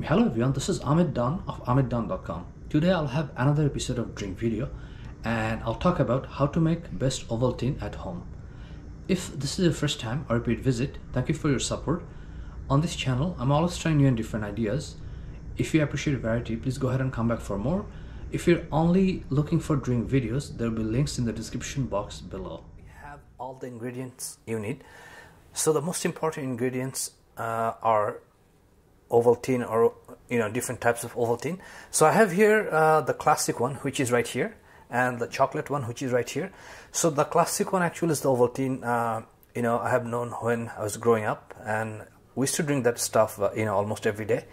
Hello everyone, this is Ahmed Dawn of AhmedDawn.com. Today I'll have another episode of Drink Video and I'll talk about how to make best Ovaltine at home. If this is your first time or repeat visit, thank you for your support. On this channel, I'm always trying new and different ideas. If you appreciate variety, please go ahead and come back for more. If you're only looking for drink videos, there will be links in the description box below. We have all the ingredients you need. So the most important ingredients uh, are Ovaltine or you know different types of Ovaltine. So I have here uh, the classic one which is right here and the chocolate one which is right here. So the classic one actually is the Ovaltine uh, you know I have known when I was growing up and we used to drink that stuff uh, you know almost every day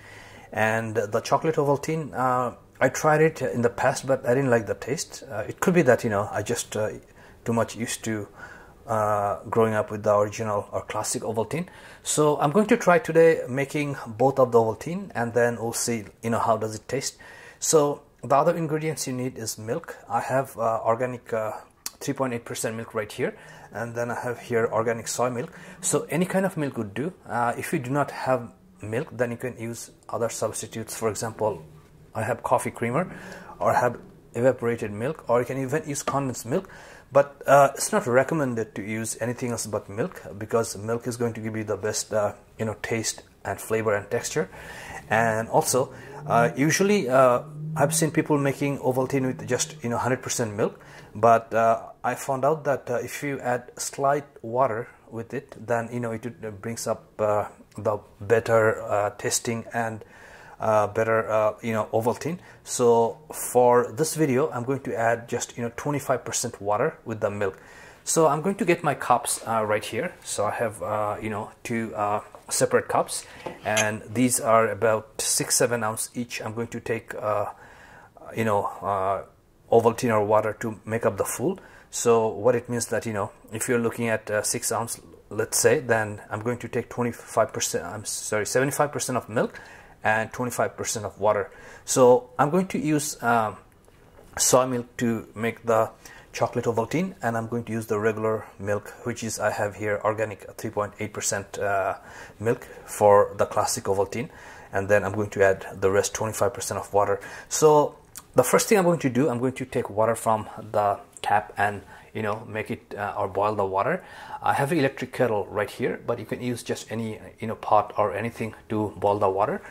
and the chocolate Ovaltine uh, I tried it in the past but I didn't like the taste. Uh, it could be that you know I just uh, too much used to uh, growing up with the original or classic Ovaltine. So I'm going to try today making both of the Ovaltine and then we'll see you know how does it taste. So the other ingredients you need is milk. I have uh, organic 3.8% uh, milk right here and then I have here organic soy milk. So any kind of milk would do. Uh, if you do not have milk then you can use other substitutes. For example, I have coffee creamer or have evaporated milk or you can even use condensed milk but uh, it's not recommended to use anything else but milk because milk is going to give you the best uh, you know taste and flavor and texture. And also uh, usually uh, I've seen people making Ovaltine with just you know 100% milk. But uh, I found out that uh, if you add slight water with it then you know it brings up the better tasting and uh, better uh, you know Ovaltine so for this video I'm going to add just you know 25% water with the milk. So I'm going to get my cups uh, right here. So I have uh, you know two uh, separate cups. And these are about six seven ounce each. I'm going to take you know Ovaltine or water to make up the full. So what it means that you know if you're looking at six ounce let's say then I'm going to take 25% I'm sorry 75% of milk and 25% of water. So I'm going to use um, soy milk to make the chocolate Ovaltine and I'm going to use the regular milk which is I have here organic 3.8% uh, milk for the classic Ovaltine and then I'm going to add the rest 25% of water. So the first thing I'm going to do I'm going to take water from the tap and you know make it uh, or boil the water I have an electric kettle right here but you can use just any you know pot or anything to boil the water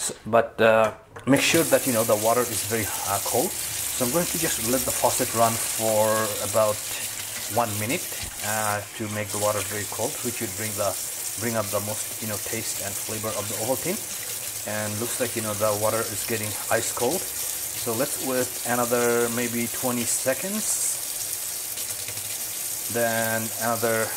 so, but uh, make sure that you know the water is very uh, cold. So I'm going to just let the faucet run for about one minute uh, to make the water very cold which would bring the bring up the most you know taste and flavor of the Ovaltine and looks like you know the water is getting ice cold. So let's wait another maybe 20 seconds. Then another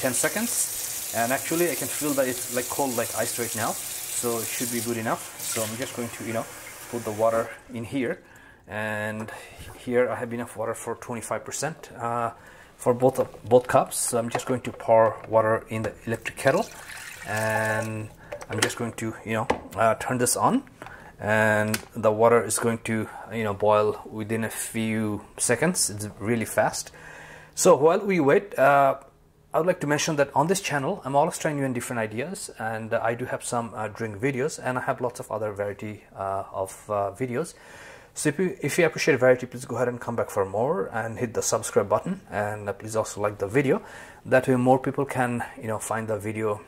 10 seconds. And actually I can feel that it's like cold like ice right now so it should be good enough. So I'm just going to you know put the water in here. And here I have enough water for 25% uh, for both of both cups. So I'm just going to pour water in the electric kettle. And I'm just going to you know uh, turn this on. And the water is going to you know boil within a few seconds. It's really fast. So while we wait uh, I would like to mention that on this channel, I'm always trying new and different ideas, and uh, I do have some uh, drink videos, and I have lots of other variety uh, of uh, videos. So if you, if you appreciate variety, please go ahead and come back for more, and hit the subscribe button, and uh, please also like the video. That way, more people can you know find the video,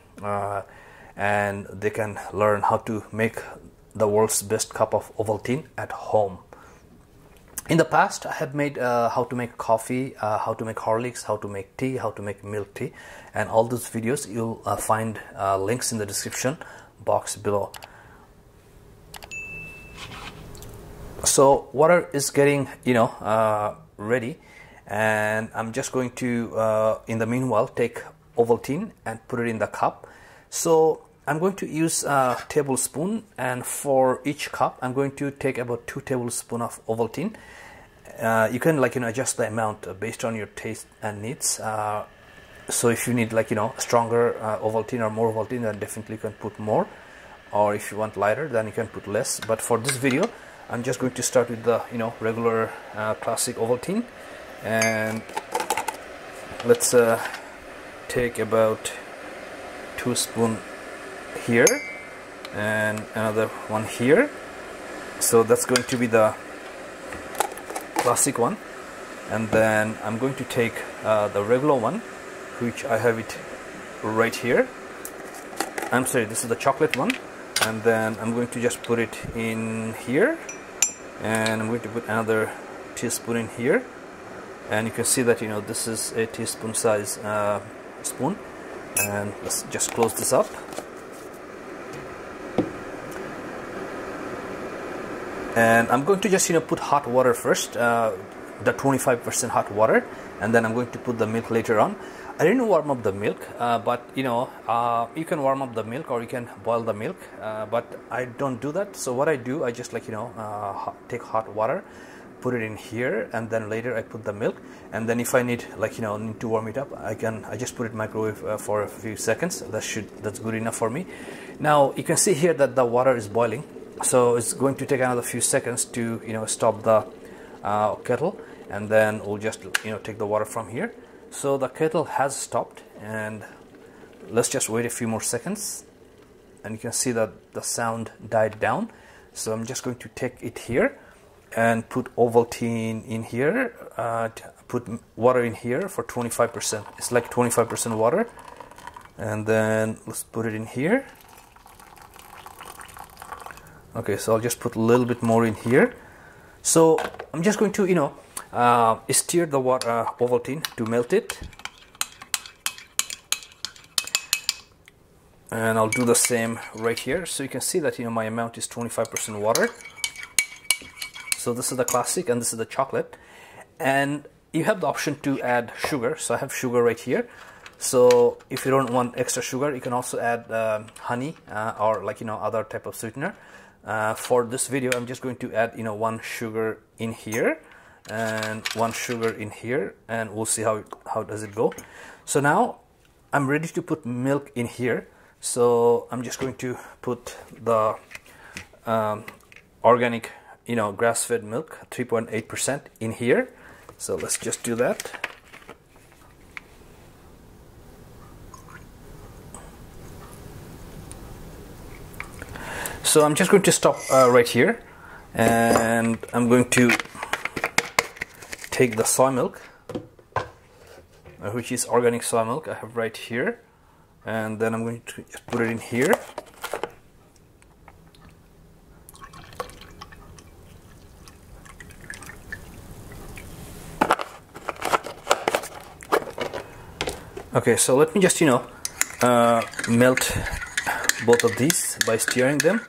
and they can learn how to make the world's best cup of Ovaltine at home in the past I have made uh, how to make coffee, uh, how to make Horlicks, how to make tea, how to make milk tea and all those videos you'll uh, find uh, links in the description box below. So water is getting you know uh, ready and I'm just going to uh, in the meanwhile take Ovaltine and put it in the cup. So I'm going to use a tablespoon and for each cup I'm going to take about two tablespoons of Ovaltine. Uh, you can like you know adjust the amount based on your taste and needs. Uh, so if you need like you know stronger uh, Ovaltine or more Ovaltine then definitely you can put more. Or if you want lighter then you can put less. But for this video I'm just going to start with the you know regular uh, classic Ovaltine. And let's uh, take about two spoon here and another one here. So that's going to be the classic one. And then I'm going to take uh, the regular one which I have it right here. I'm sorry this is the chocolate one. And then I'm going to just put it in here. And I'm going to put another teaspoon in here. And you can see that you know this is a teaspoon size uh, spoon. And let's just close this up and I'm going to just you know put hot water first uh, the 25% hot water and then I'm going to put the milk later on. I didn't warm up the milk uh, but you know uh, you can warm up the milk or you can boil the milk uh, but I don't do that. So what I do I just like you know uh, take hot water put it in here and then later I put the milk. And then if I need like you know need to warm it up I can I just put it microwave uh, for a few seconds. That should that's good enough for me. Now you can see here that the water is boiling so it's going to take another few seconds to you know stop the uh, kettle. And then we'll just you know take the water from here. So the kettle has stopped. And let's just wait a few more seconds. And you can see that the sound died down. So I'm just going to take it here and put Ovaltine in here. Uh, put water in here for 25% it's like 25% water. And then let's put it in here okay so I'll just put a little bit more in here. So I'm just going to you know uh, stir the water uh, Ovaltine to melt it. And I'll do the same right here. So you can see that you know my amount is 25% water. So this is the classic and this is the chocolate. And you have the option to add sugar. So I have sugar right here. So if you don't want extra sugar you can also add uh, honey uh, or like you know other type of sweetener uh, for this video I'm just going to add you know one sugar in here and one sugar in here and we'll see how it, how does it go. So now I'm ready to put milk in here. So I'm just going to put the um, organic you know grass-fed milk 3.8% in here. So let's just do that so I'm just going to stop uh, right here and I'm going to take the soy milk uh, which is organic soy milk I have right here and then I'm going to put it in here. Okay so let me just you know uh, melt both of these by stirring them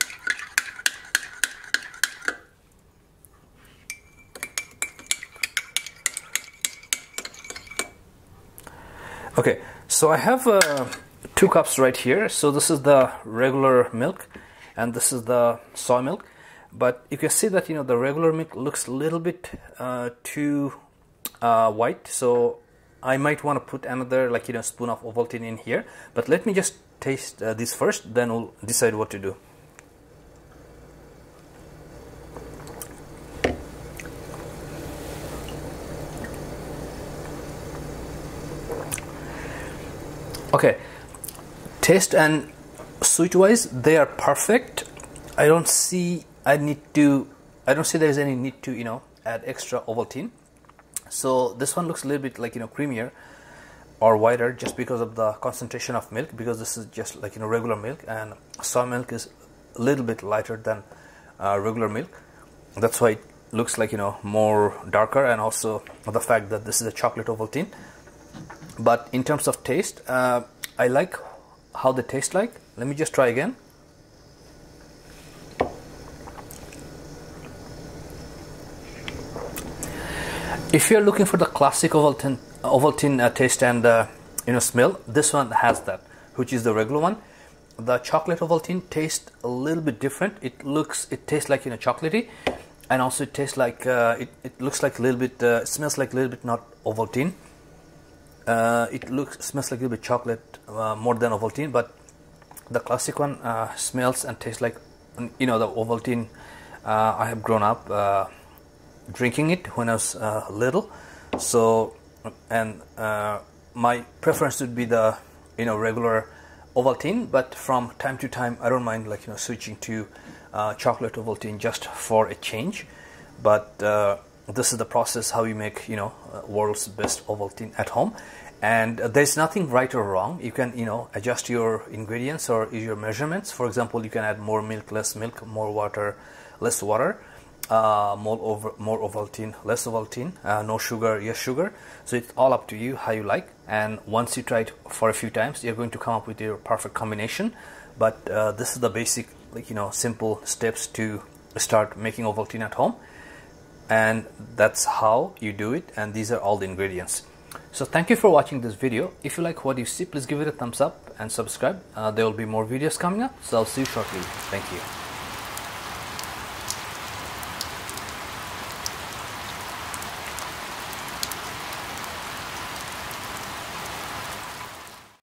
okay so I have uh, two cups right here. So this is the regular milk and this is the soy milk. But you can see that you know the regular milk looks a little bit uh, too uh, white. So I might want to put another like you know spoon of Ovaltine in here. But let me just taste uh, this first then we'll decide what to do okay. Taste and sweet wise they are perfect. I don't see I need to I don't see there's any need to you know add extra Ovaltine. So this one looks a little bit like you know creamier or whiter just because of the concentration of milk because this is just like you know regular milk and soy milk is a little bit lighter than uh, regular milk. That's why it looks like you know more darker and also the fact that this is a chocolate Ovaltine but in terms of taste uh, I like how they taste like. Let me just try again. If you're looking for the classic Ovaltine, Ovaltine uh, taste and uh, you know smell this one has that which is the regular one. The chocolate Ovaltine tastes a little bit different. It looks it tastes like you know chocolatey and also it tastes like uh, it, it looks like a little bit uh, smells like a little bit not Ovaltine uh, it looks smells like a little bit chocolate uh, more than Ovaltine, but the classic one uh, smells and tastes like you know the Ovaltine. Uh, I have grown up uh, drinking it when I was uh, little, so and my preference would be the you know regular Ovaltine, but from time to time, I don't mind like you know switching to chocolate Ovaltine just for a change. But uh, this is the process how you make you know uh, world's best Ovaltine at home, and uh, there's nothing right or wrong. You can you know adjust your ingredients or your measurements. For example, you can add more milk, less milk, more water, less water uh, more over more Ovaltine, less Ovaltine, uh, no sugar, yes sugar. So it's all up to you how you like. And once you try it for a few times, you're going to come up with your perfect combination. But uh, this is the basic, like you know, simple steps to start making Ovaltine at home. And that's how you do it. And these are all the ingredients. So thank you for watching this video. If you like what you see, please give it a thumbs up and subscribe. Uh, there will be more videos coming up. So I'll see you shortly. Thank you.